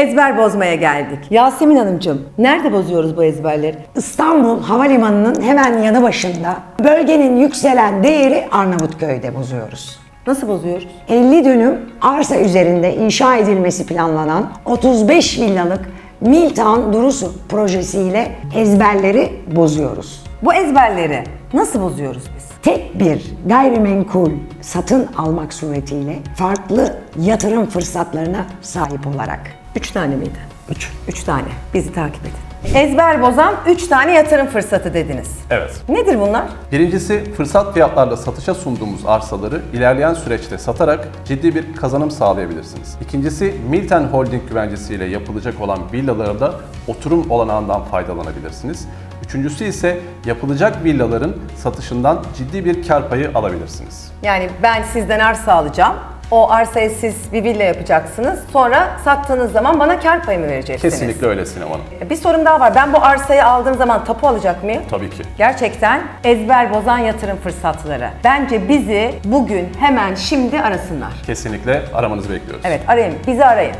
ezber bozmaya geldik. Yasemin Hanımcığım, nerede bozuyoruz bu ezberleri? İstanbul Havalimanı'nın hemen yanı başında bölgenin yükselen değeri Arnavutköy'de bozuyoruz. Nasıl bozuyoruz? 50 dönüm arsa üzerinde inşa edilmesi planlanan 35 villalık Miltown Durusu projesiyle ezberleri bozuyoruz. Bu ezberleri nasıl bozuyoruz biz? Tek bir gayrimenkul satın almak suretiyle farklı yatırım fırsatlarına sahip olarak. Üç tane miydi? Üç. Üç tane. Bizi takip edin. Ezber bozan üç tane yatırım fırsatı dediniz. Evet. Nedir bunlar? Birincisi fırsat fiyatlarla satışa sunduğumuz arsaları ilerleyen süreçte satarak ciddi bir kazanım sağlayabilirsiniz. İkincisi Milten Holding güvencesiyle yapılacak olan villalarda oturum olanağından faydalanabilirsiniz. Üçüncüsü ise yapılacak villaların satışından ciddi bir kar payı alabilirsiniz. Yani ben sizden arsa alacağım. O arsaya siz bir villa yapacaksınız. Sonra sattığınız zaman bana kar payı mı vereceksiniz? Kesinlikle öyle Sinem Hanım. Bir sorum daha var. Ben bu arsayı aldığım zaman tapu alacak mıyım? Tabii ki. Gerçekten ezber bozan yatırım fırsatları. Bence bizi bugün hemen şimdi arasınlar. Kesinlikle aramanızı bekliyoruz. Evet arayın. Bizi arayın.